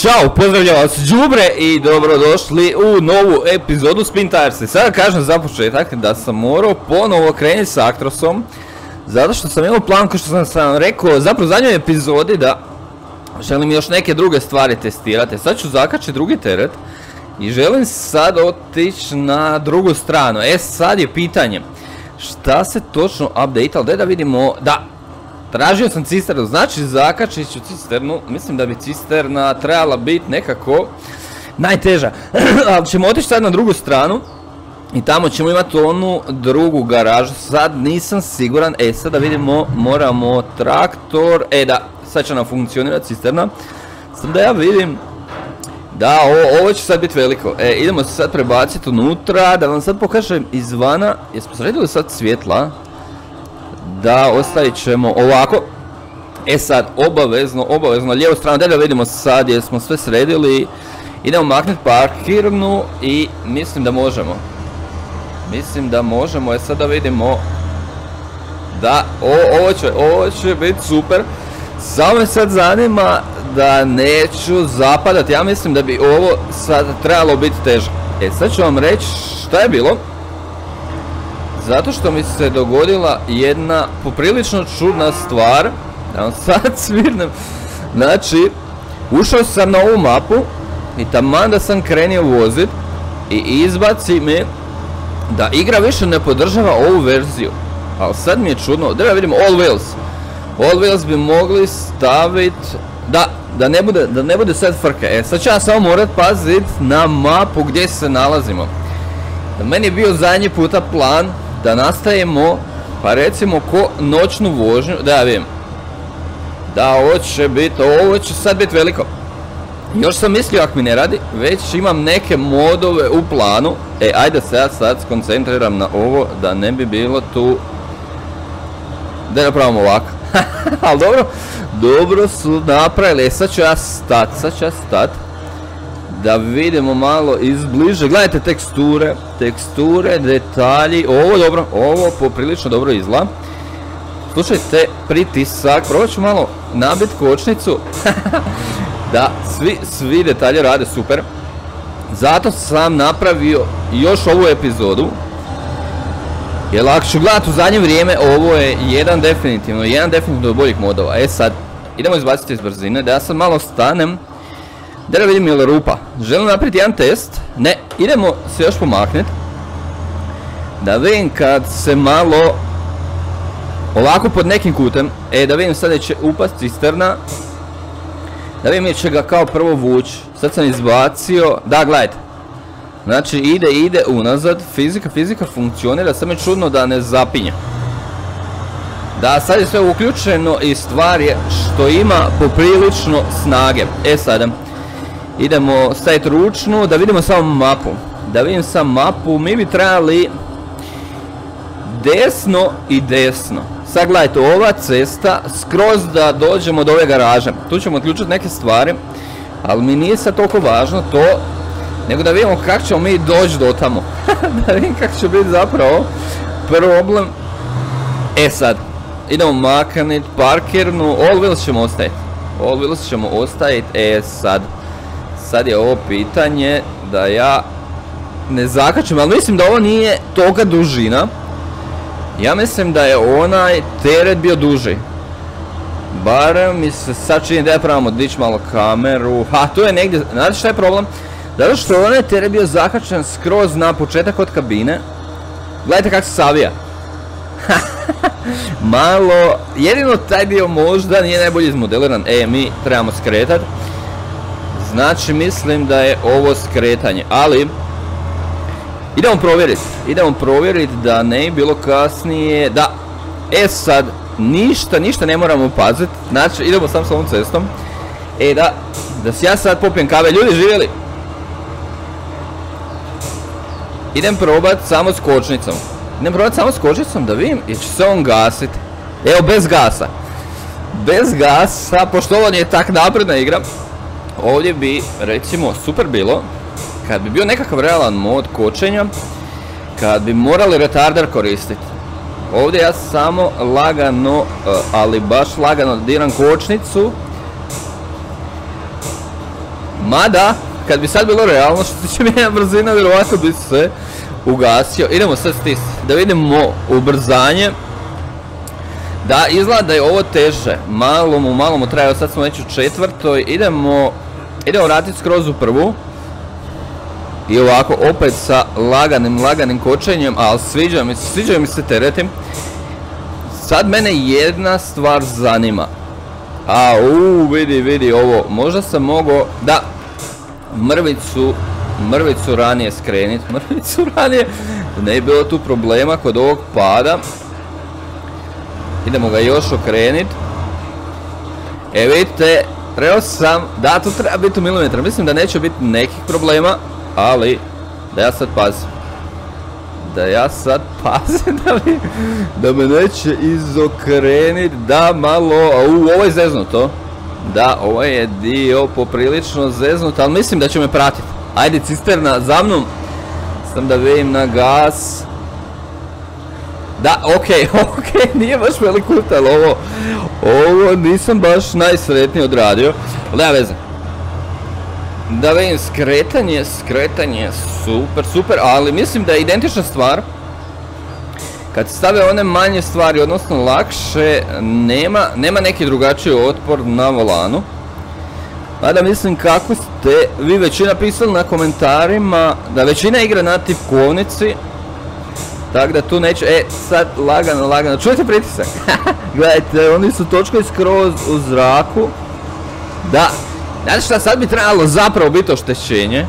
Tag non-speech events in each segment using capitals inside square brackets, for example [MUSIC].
Ćao, pozdravljam vas Đubre i dobrodošli u novu epizodu Spin Tires. Sada kažem za početak da sam morao ponovo krenuti s Actrosom zato što sam imao plan, kao što sam sam rekao, zapravo u zadnjoj epizodi da želim još neke druge stvari testirati. Sad ću zakačiti drugi teret i želim sad otići na drugu stranu. E sad je pitanje, šta se točno update, ali da vidimo, da, Tražio sam cisternu, znači zakačit ću cisternu, mislim da bi cisterna trebala biti nekako najteža. [CLEARS THROAT] Ali ćemo otići sad na drugu stranu i tamo ćemo imati onu drugu garažu, sad nisam siguran, e sad da vidimo, moramo traktor, e da, sad će nam funkcionirati cisterna. Sad da ja vidim, da, ovo, će sad biti veliko. E, idemo se sad prebaciti unutra, da vam sad pokažem izvana, jesmo sredili sad svjetla? Da ostavit ćemo ovako. E sad, obavezno, obavezno, lijevu stranu, da vidimo sad jer smo sve sredili. Idemo maknuti parkirnu i mislim da možemo. Mislim da možemo, e sad da vidimo. Da, ovo će, ovo će biti super. Samo me sad zanima da neću zapadati, ja mislim da bi ovo sad trebalo biti teže. E sad ću vam reći šta je bilo. Zato što mi se dogodila jedna poprilično čudna stvar. Da [LAUGHS] vam sad svirnem. Znači, ušao sam na ovu mapu i taman da sam krenio vozit i izbaci mi da igra više ne podržava ovu verziju. Ali sad mi je čudno, da vidimo All Wheels. All Wheels bi mogli staviti, da, da ne bude, da ne bude sad frke. E, sad ću ja samo morat pazit na mapu gdje se nalazimo. Meni je bio zadnji puta plan da nastavimo, pa recimo ko noćnu vožnju, da ja vidim. Da, ovo će biti, ovo će sad biti veliko. Još sam mislio ako mi ne radi, već imam neke modove u planu. E, ajde se ja sad skoncentriram na ovo, da ne bi bilo tu... Da napravimo ovako. [LAUGHS] Ali dobro, dobro su napravili. E, sad ću ja stat, sad ću ja stat da vidimo malo izbliže. Gledajte teksture, teksture, detalji. Ovo dobro, ovo poprilično dobro izgleda. Slušajte, pritisak. Probat ću malo nabit kočnicu. [LAUGHS] da, svi, svi detalji rade super. Zato sam napravio još ovu epizodu. Jer ako ću gledati u zadnje vrijeme, ovo je jedan definitivno, jedan definitivno od boljih modova. E sad, idemo izbaciti iz brzine, da ja sad malo stanem da vidim je li rupa. Želim napraviti jedan test. Ne, idemo se još pomaknit. Da vidim kad se malo ovako pod nekim kutem. E, da vidim sada će upast cisterna. Da vidim će ga kao prvo vući. Sad sam izbacio. Da, gledajte. Znači ide, ide unazad. Fizika, fizika funkcionira. Samo je čudno da ne zapinje. Da, sad je sve uključeno i stvar je što ima poprilično snage. E sada. Idemo staviti ručnu, da vidimo samo mapu. Da vidim sam mapu, mi bi trebali desno i desno. Sad gledajte, ova cesta, skroz da dođemo do ove garaže. Tu ćemo otključiti neke stvari, ali mi nije sad toliko važno to, nego da vidimo kako ćemo mi doći do tamo. [LAUGHS] da vidim kako će biti zapravo problem. E sad, idemo makanit parkirnu, all wheels ćemo ostaviti. All wheels ćemo ostaviti, e sad. Sad je ovo pitanje da ja ne zakačem, ali mislim da ovo nije toga dužina. Ja mislim da je onaj teret bio duži. Barem mi se sad čini da je pravamo dići malo kameru. Ha, tu je negdje, znate šta je problem? Zato što onaj teret bio zakačen skroz na početak od kabine. Gledajte kako se savija. [LAUGHS] malo, jedino taj dio možda nije najbolje izmodeliran. E, mi trebamo skretati. Znači mislim da je ovo skretanje, ali idemo provjeriti, idemo provjeriti da ne bilo kasnije, da, e sad, ništa, ništa ne moramo paziti, znači idemo sam s ovom cestom, e da, da si ja sad popijem kave, ljudi živjeli, idem probat samo s kočnicom, idem probat samo s kočnicom da vidim, jer će se on gasiti, evo bez gasa, bez gasa, pošto ovo nije tak napredna igra, ovdje bi recimo super bilo kad bi bio nekakav realan mod kočenja kad bi morali retarder koristiti ovdje ja samo lagano eh, ali baš lagano diram kočnicu Mada, kad bi sad bilo realno [LAUGHS] što će mijenja brzina, vjerovatno bi se ugasio. Idemo sad stis, da vidimo ubrzanje. Da, izgleda da je ovo teže. Malo mu, malo mu traje, sad smo već u četvrtoj. Idemo, idemo vratiti skroz u prvu. I ovako, opet sa laganim, laganim kočenjem, ali sviđa mi sviđa mi se teretim. Sad mene jedna stvar zanima. A, u, vidi, vidi ovo, možda sam mogao, da, mrvicu, mrvicu ranije skrenit, [LAUGHS] mrvicu ranije, ne je bilo tu problema kod ovog pada. Idemo ga još okrenit. E vidite, trebao sam, da tu treba biti u milimetra, mislim da neće biti nekih problema, ali da ja sad pazim. Da ja sad [LAUGHS] pazim da mi, da me neće izokrenit, da malo, u ovo je zeznuto. Da, ovo je dio poprilično zeznut, ali mislim da će me pratiti. Ajde cisterna za mnom, sam da vidim na gas. Da, okej, [LAUGHS] okej, nije baš velik ali ovo, ovo nisam baš najsretniji odradio, ali nema veze. Da vidim, skretanje, skretanje, super, super, ali mislim da je identična stvar. Kad stave one manje stvari, odnosno lakše, nema, nema neki drugačiji otpor na volanu. Mada mislim kako ste vi većina pisali na komentarima da većina igra na tipkovnici. Tako da tu neće, e sad lagano, lagano, čujete pritisak? [LAUGHS] Gledajte, oni su točkovi skroz u zraku. Da, Znate šta, sad bi trebalo zapravo biti oštećenje.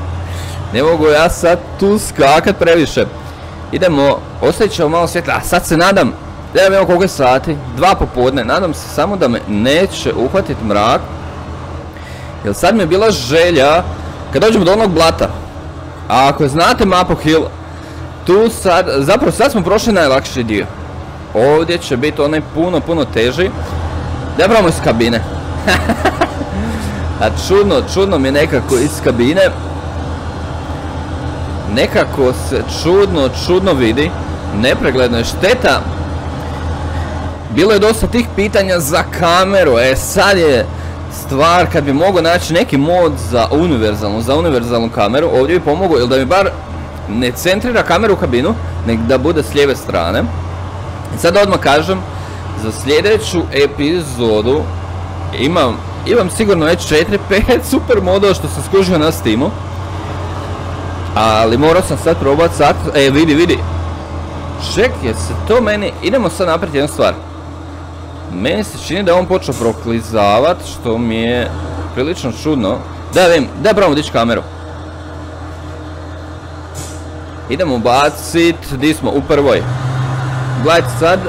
Ne mogu ja sad tu skakat previše. Idemo, ostavit ćemo malo svjetla, a sad se nadam, da imamo koliko sati, dva popodne, nadam se samo da me neće uhvatiti mrak. Jer sad mi je bila želja, kad dođemo do onog blata, a ako znate Mapo Hill, tu sad, zapravo sad smo prošli najlakši dio. Ovdje će biti onaj puno, puno teži. Da probamo iz kabine. [LAUGHS] A čudno, čudno mi je nekako iz kabine. Nekako se čudno, čudno vidi. Nepregledno je šteta. Bilo je dosta tih pitanja za kameru. E sad je stvar kad bi mogao naći neki mod za univerzalnu, za univerzalnu kameru. Ovdje bi pomogao ili da mi bar ne centrira kameru u kabinu, nego da bude s lijeve strane. I sad odmah kažem, za sljedeću epizodu imam imam sigurno već 4-5 [LAUGHS] super modova što sam skužio na Steamu. Ali morao sam sad probat sad, e vidi vidi. Ček, je se to meni, idemo sad napraviti jednu stvar. Meni se čini da on počeo proklizavat, što mi je prilično čudno. Da vidim, da probamo dići kameru. Idemo bacit, di smo, u prvoj. Gledajte sad,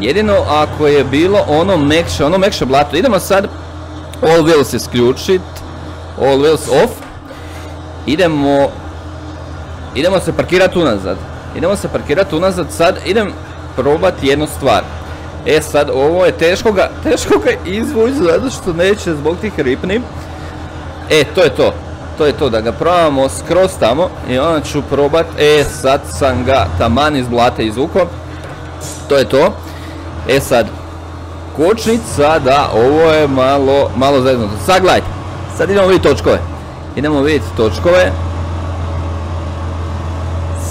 Jedino ako je bilo ono mekše, ono mekše blato. Idemo sad all wheels isključit. All wheels off. Idemo idemo se parkirati unazad. Idemo se parkirati unazad. Sad idem probati jednu stvar. E sad ovo je teško ga, teško ga izvući zato što neće zbog tih ripni. E to je to. To je to da ga probamo skroz tamo i onda ću probat. E sad sam ga taman iz blata izvukao. To je to. E sad, kočnica, da, ovo je malo, malo zeznuto. Sad gledajte, sad idemo vidjeti točkove. Idemo vidjeti točkove.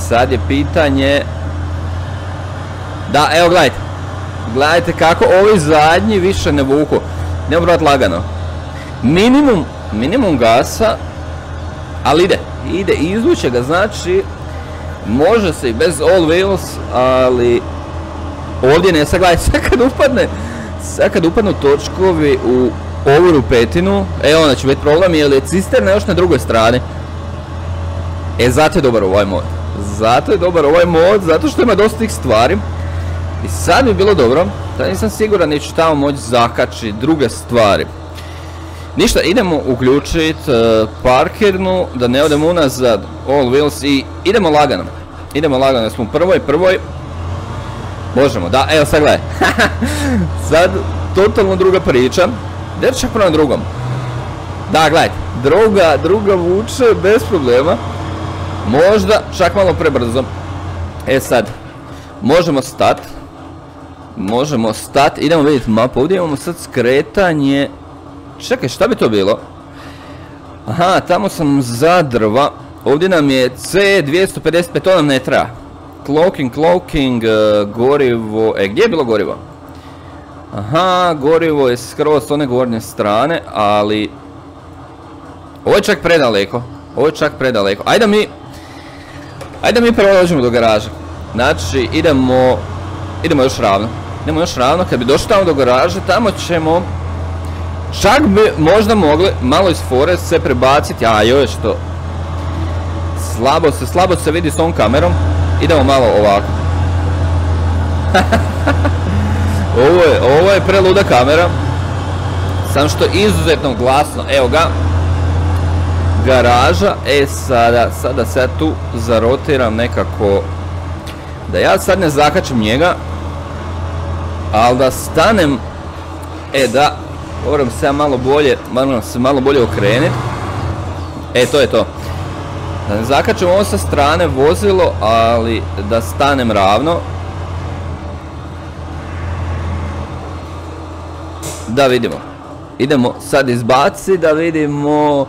Sad je pitanje... Da, evo gledajte. Gledajte kako ovi zadnji više ne vuku. Ne brati lagano. Minimum, minimum gasa, ali ide, ide, izvuće ga, znači može se i bez all wheels, ali Ovdje ne, sad gledaj, [LAUGHS] sad kad upadne, sad kad upadnu točkovi u ovu rupetinu, e onda će biti problem jer je cisterna još na drugoj strani. E zato je dobar ovaj mod. Zato je dobar ovaj mod, zato što ima dosta tih stvari. I sad bi bilo dobro, da nisam siguran neću tamo moći zakači druge stvari. Ništa, idemo uključiti uh, parkirnu, da ne odemo unazad, all wheels i idemo lagano. Idemo lagano, smo u prvoj, prvoj, Možemo, da, evo sad gledaj. [LAUGHS] sad, totalno druga priča. Gdje čak prema drugom? Da, gledaj, druga, druga vuče bez problema. Možda čak malo prebrzo. E sad, možemo stat. Možemo stat, idemo vidjeti mapu, ovdje imamo sad skretanje. Čekaj, šta bi to bilo? Aha, tamo sam za drva. Ovdje nam je C255, to nam ne treba. Cloaking, cloaking, e, gorivo... E, gdje je bilo gorivo? Aha, gorivo je skroz s one gornje strane, ali... Ovo je čak predaleko. Ovo je čak predaleko. Ajde mi... Ajde mi prolažemo do garaža. Znači, idemo... Idemo još ravno. Idemo još ravno, kad bi došli tamo do garaže, tamo ćemo... Čak bi možda mogli malo iz fore se prebaciti, a joj što... Slabo se, slabo se vidi s ovom kamerom. Idemo malo ovako. [LAUGHS] ovo je, ovo je preluda kamera. Sam što izuzetno glasno, evo ga. Garaža, e sada, sada se ja tu zarotiram nekako. Da ja sad ne zakačem njega. Ali da stanem, e da, moram se malo bolje, moram se malo bolje okrenuti. E, to je to. Da ne zakačem ovo sa strane vozilo, ali da stanem ravno. Da vidimo. Idemo sad izbaciti da vidimo...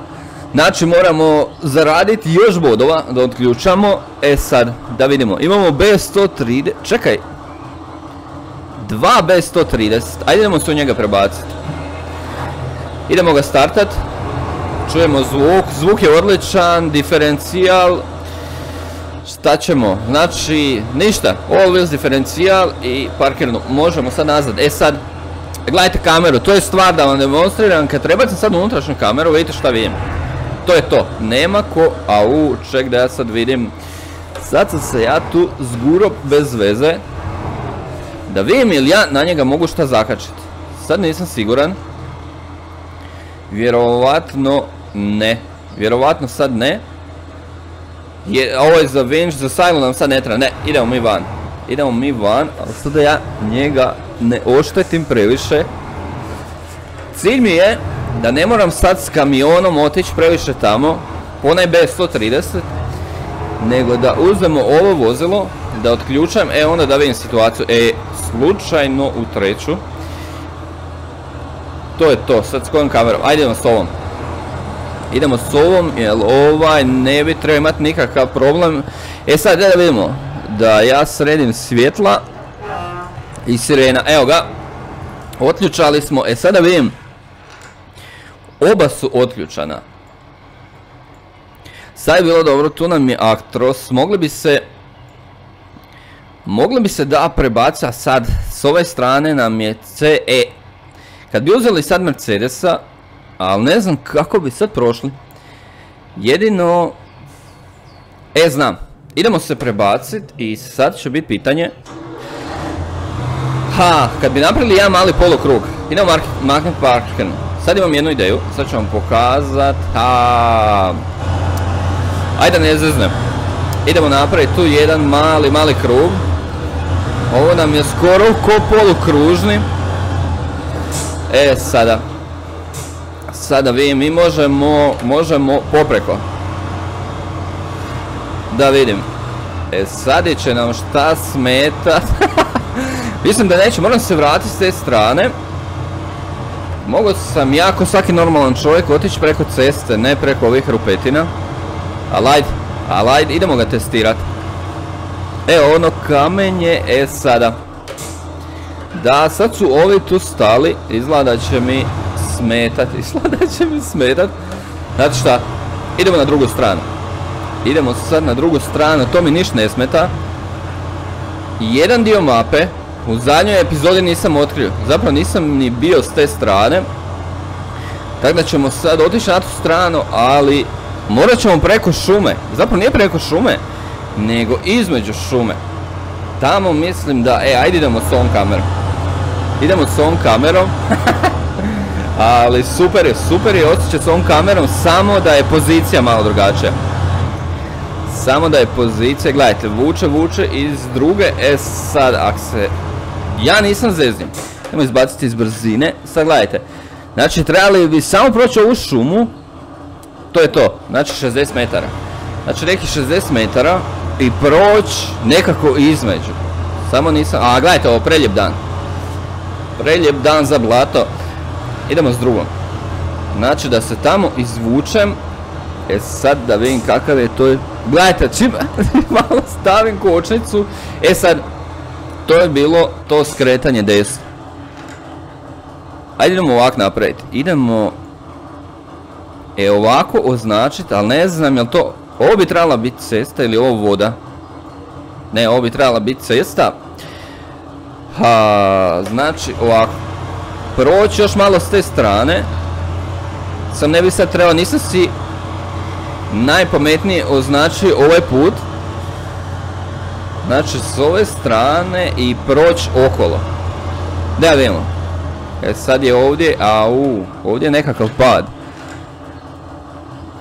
Znači moramo zaraditi još bodova da otključamo. E sad, da vidimo. Imamo B130... Čekaj. Dva B130. Ajde idemo se u njega prebaciti. Idemo ga startat. Čujemo zvuk, zvuk je odličan, diferencijal. Šta ćemo? Znači, ništa, all wheels diferencijal i parkirnu. Možemo sad nazad. E sad, gledajte kameru, to je stvar da vam demonstriram. Kad trebate sad unutrašnju kameru, vidite šta vidim. To je to, nema ko, au, ček da ja sad vidim. Sad sam se ja tu zguro bez veze. Da vidim ili ja na njega mogu šta zakačiti. Sad nisam siguran. Vjerovatno ne. Vjerovatno sad ne. Je, ovo je za Vinch, za nam sad ne treba. Ne, idemo mi van. Idemo mi van, ali sad da ja njega ne oštetim previše. Cilj mi je da ne moram sad s kamionom otići previše tamo, onaj B130, nego da uzmemo ovo vozilo, da otključam, e onda da vidim situaciju, e, slučajno u treću. To je to, sad s kojom kamerom, ajde idemo s ovom. Idemo s ovom, jer ovaj ne bi trebao imati nikakav problem. E sad, da vidimo, da ja sredim svjetla i sirena, evo ga. Otključali smo, e sada vidim, oba su otključana. Sad je bilo dobro, tu nam je Actros, mogli bi se... Mogli bi se da prebaca sad, s ove strane nam je CE. Kad bi uzeli sad Mercedesa, ali ne znam kako bi sad prošli. Jedino... E, znam. Idemo se prebacit i sad će biti pitanje. Ha, kad bi napravili jedan mali polukrug. Idemo Magnet Parken. Sad imam jednu ideju, sad ću vam pokazat. Ha. Ajde ne zeznem. Idemo napraviti tu jedan mali, mali krug. Ovo nam je skoro ko polukružni. E, sada. Sada vidim, mi možemo, možemo popreko. Da vidim. E sad će nam šta smetat. [LAUGHS] Mislim da neće, moram se vratiti s te strane. Mogu sam jako svaki normalan čovjek otići preko ceste, ne preko ovih rupetina. Ali ajde, ali ajde, idemo ga testirati. Evo ono kamenje, e sada. Da, sad su ovi tu stali, izgleda će mi smetat, [LAUGHS] izgleda će mi smetat. Znate šta, idemo na drugu stranu. Idemo sad na drugu stranu, to mi ništa ne smeta. Jedan dio mape, u zadnjoj epizodi nisam otkrio, zapravo nisam ni bio s te strane. Tako da ćemo sad otići na tu stranu, ali morat ćemo preko šume. Zapravo nije preko šume, nego između šume. Tamo mislim da, e, ajde idemo s ovom kamerom. Idemo s ovom kamerom. [LAUGHS] ali super je, super je osjećati s ovom kamerom, samo da je pozicija malo drugačija. Samo da je pozicija, gledajte, vuče, vuče iz druge, e sad, ak se... Ja nisam zeznim. Idemo izbaciti iz brzine, sad gledajte. Znači, trebali bi samo proći ovu šumu, to je to, znači 60 metara. Znači, neki 60 metara i proći nekako između. Samo nisam, a gledajte ovo, preljep dan. Preljep dan za blato. Idemo s drugom. Znači da se tamo izvučem. E sad da vidim kakav je to. Gledajte, čim [LAUGHS] malo stavim kočnicu. E sad, to je bilo to skretanje desno. Ajde idemo ovako napraviti. Idemo... E ovako označiti, ali ne znam jel to... Ovo bi trebala biti cesta ili ovo voda. Ne, ovo bi trebala biti cesta. Ha, znači ovako. Proći još malo s te strane. Sam ne bi sad trebao, nisam si najpametnije označio ovaj put. Znači s ove strane i proći okolo. Da vidimo. E sad je ovdje, au, ovdje je nekakav pad.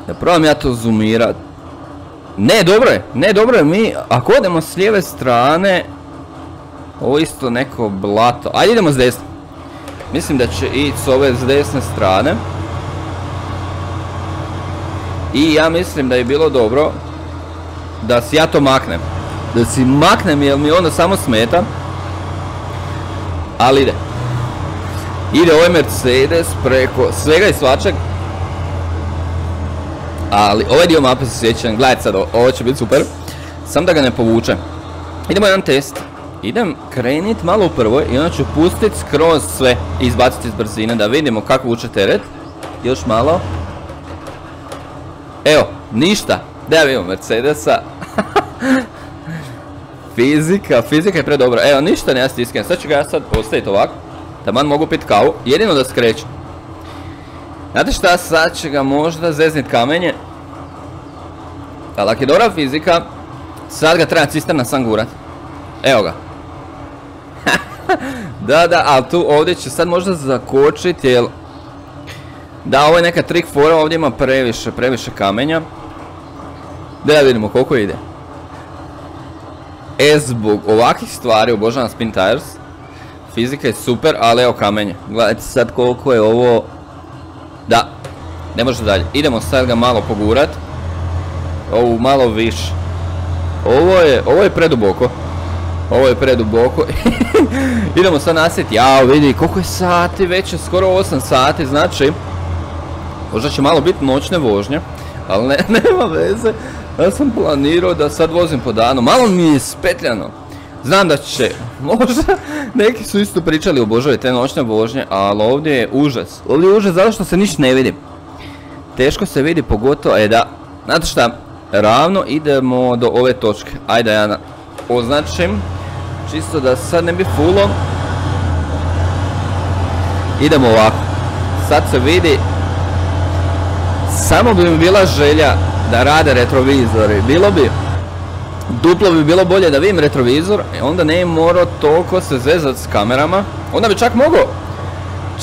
Da probam ja to zoomirat. Ne, dobro je, ne, dobro je, mi, ako odemo s lijeve strane, ovo isto neko blato. Ajde idemo s desne. Mislim da će ići s ove s desne strane. I ja mislim da je bilo dobro da si ja to maknem. Da si maknem jer mi onda samo smeta. Ali ide. Ide ovaj Mercedes preko svega i svačeg. Ali ovaj dio mape se sjećam, gledajte sad, ovo će biti super. Sam da ga ne povučem. Idemo jedan test. Idem krenit malo u prvoj i onda ću pustit skroz sve i izbaciti iz brzine da vidimo kako vuče teret. Još malo. Evo, ništa. Da vidimo Mercedesa. [LAUGHS] fizika, fizika je predobra. Evo, ništa ne ja stiskam. Sad ću ga ja sad postaviti ovako. Taman mogu pit kavu, jedino da skreću. Znate šta, sad će ga možda zeznit kamenje. Ali ako je dobra fizika, sad ga treba cisterna sam gurat. Evo ga. Da, da, ali tu ovdje će sad možda zakočit, jel... Da, ovo je neka trik fora, ovdje ima previše, previše kamenja. Da vidimo koliko ide. E, zbog ovakvih stvari obožavam Spin Tires. Fizika je super, ali evo kamenje. Gledajte sad koliko je ovo... Da, ne može dalje. Idemo sad ga malo pogurat. Ovo malo više. Ovo je, ovo je preduboko. Ovo je preduboko. [LAUGHS] Idemo sad nasjeti. Jao, vidi koliko je sati već, je skoro 8 sati, znači... Možda će malo biti noćne vožnje, ali ne, [LAUGHS] nema veze. Ja sam planirao da sad vozim po danu. Malo mi je spetljano. Znam da će, [LAUGHS] možda, neki su isto pričali o Božoj te noćne vožnje, ali ovdje je užas. Ovdje je užas zato što se ništa ne vidi. Teško se vidi, pogotovo, e da, znate šta, ravno idemo do ove točke. Ajde ja označim, čisto da sad ne bi fulo. Idemo ovako. Sad se vidi, samo bi mi bila želja da rade retrovizori, bilo bi Duplo bi bilo bolje da vidim retrovizor, e, onda ne bi morao toliko se zezat s kamerama. Onda bi čak mogao,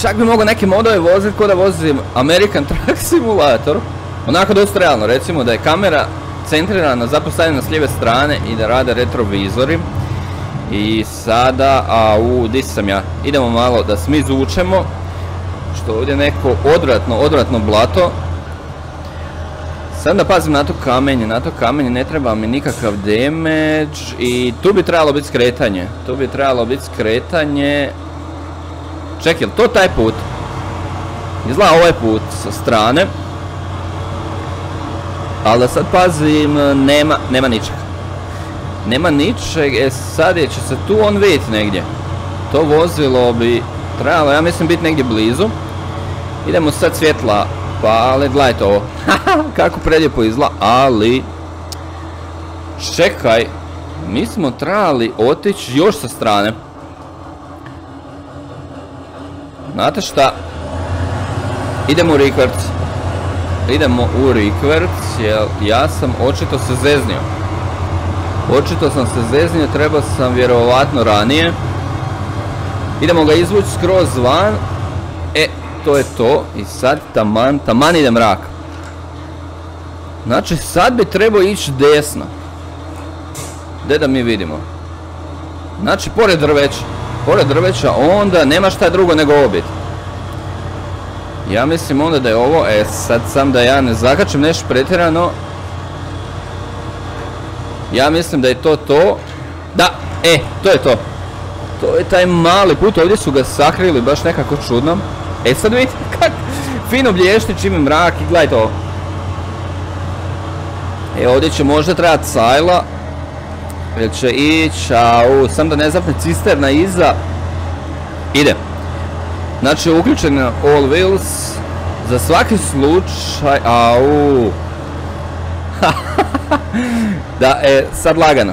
čak bi mogao neke modove voziti ko da vozim American [LAUGHS] Truck Simulator. Onako dosta realno, recimo da je kamera centrirana za postavljanje s lijeve strane i da rade retrovizori. I sada, a u, di sam ja, idemo malo da smi zučemo. Što ovdje neko odvratno, odvratno blato. Sad da pazim na to kamenje, na to kamenje ne treba mi nikakav damage i tu bi trebalo biti skretanje, tu bi trebalo biti skretanje. Čekaj, to taj put? Izgleda ovaj put sa strane. Ali sad pazim, nema, nema ničeg. Nema ničeg, e sad je, će se tu on vidjeti negdje. To vozilo bi trebalo, ja mislim, biti negdje blizu. Idemo sad svjetla pa, ali gledajte ovo. [LAUGHS] Kako prelijepo izla, ali... Čekaj. Mi smo trebali otići još sa strane. Znate šta? Idemo u rikverc. Idemo u rikverc, jer ja sam očito se zeznio. Očito sam se zeznio, trebao sam vjerovatno ranije. Idemo ga izvući skroz van. E, to je to. I sad taman, taman ide mrak. Znači sad bi trebao ići desno. Gdje da mi vidimo? Znači pored drveća. Pored drveća onda nema šta drugo nego ovo biti. Ja mislim onda da je ovo, e sad sam da ja ne zakačem nešto pretjerano. Ja mislim da je to to. Da, e, to je to. To je taj mali put, ovdje su ga sakrili baš nekako čudno. E sad vidite [LAUGHS] kak fino blješti je mrak i gledajte ovo. E ovdje će možda trebati sajla. Jer će ići, au, sam da ne zapne cisterna iza. Ide. Znači uključen na all wheels. Za svaki slučaj, au. [LAUGHS] da, e, sad lagano.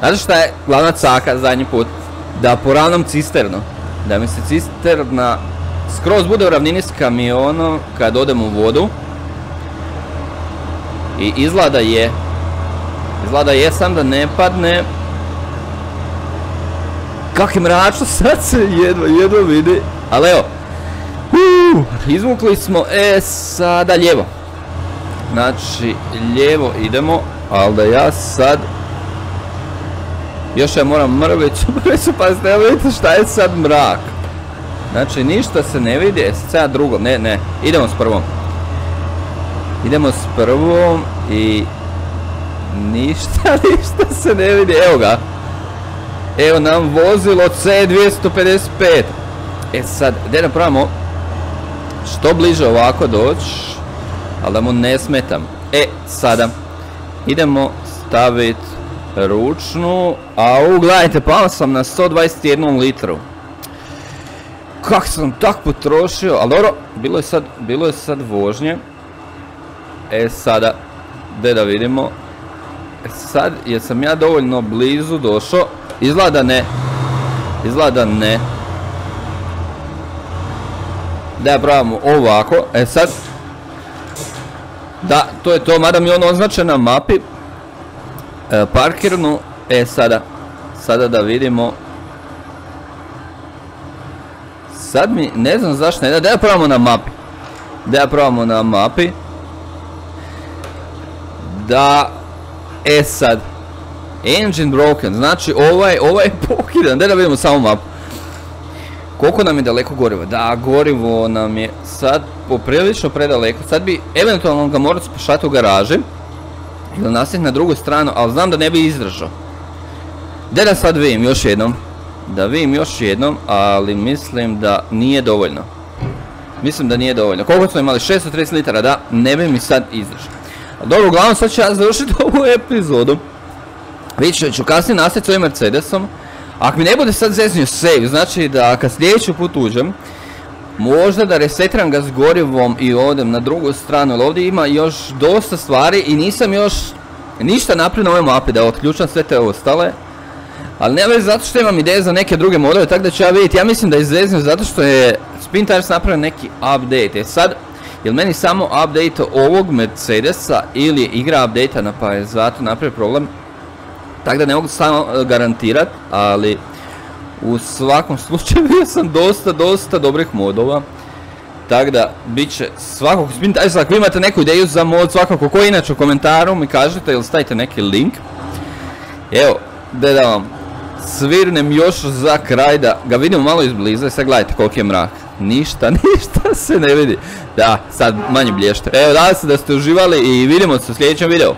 Znate šta je glavna caka zadnji put? Da poravnam cisternu. Da mi se cisterna skroz bude u ravnini s kamionom kad odem u vodu. I izgleda je. Izgleda je sam da ne padne. Kak je mračno, [LAUGHS] sad se jedva, jedva vidi. Ali evo. izvukli smo, e sada lijevo. Znači, lijevo idemo, ali da ja sad... Još ja moram mrvicu, [LAUGHS] mrvicu, pa ste vidite šta je sad mrak. Znači, ništa se ne vidi, e sad drugo, ne, ne, idemo s prvom. Idemo s prvom i... Ništa, [LAUGHS] ništa se ne vidi, evo ga. Evo nam vozilo C255. E sad, gdje napravimo što bliže ovako doći, ali da mu ne smetam. E, sada, idemo staviti ručnu, a u, gledajte, pao sam na 121 litru. Kak sam tak potrošio, ali dobro, bilo je sad, bilo je sad vožnje. E sada, gdje da vidimo. E sad, jesam ja dovoljno blizu došao? Izgleda ne. Izgleda ne. Da probamo ovako. E sad. Da, to je to, mada mi on označen na mapi. E, parkirnu. E sada. Sada da vidimo. Sad mi, ne znam zašto da, da ja probamo na mapi. Da ja probamo na mapi. Da, e sad. Engine broken, znači ovaj, ovaj je pokidan, da da vidimo samo mapu. Koliko nam je daleko gorivo? Da, gorivo nam je sad poprilično predaleko. Sad bi eventualno ga morao spašati u garaži. Ili nastaviti na drugu stranu, ali znam da ne bi izdržao. Da da sad vidim još jednom. Da vidim još jednom, ali mislim da nije dovoljno. Mislim da nije dovoljno. Koliko smo imali? 630 litara, da, ne bi mi sad izdržao. Dobro, uglavnom sad ću ja završiti [LAUGHS] ovu epizodu. Vidjet ću kasnije nastaviti s ovim Mercedesom. Ako mi ne bude sad zeznio save, znači da kad sljedeći put uđem, možda da resetiram ga s gorivom i odem na drugu stranu, jer ovdje ima još dosta stvari i nisam još ništa napravio na ovoj mapi, da otključam sve te ostale. Ali nema već zato što imam ideje za neke druge modele, tako da ću ja vidjeti, ja mislim da je zeznio zato što je Spin Tires napravio neki update. E sad, je meni samo update ovog Mercedesa ili igra update pa je zato napravio problem? Tako da ne mogu samo e, garantirat, ali u svakom [LAUGHS] slučaju bio sam dosta, dosta dobrih modova. Tako da, bit će svakog spin ako imate neku ideju za mod, svakako koji inače u komentaru mi kažete ili stavite neki link. Evo, da da vam svirnem još za kraj da ga vidimo malo izbliza i sad gledajte koliki je mrak. Ništa, [LAUGHS] ništa se ne vidi. Da, sad manje blješte. Evo, da se da ste uživali i vidimo se u sljedećem videu.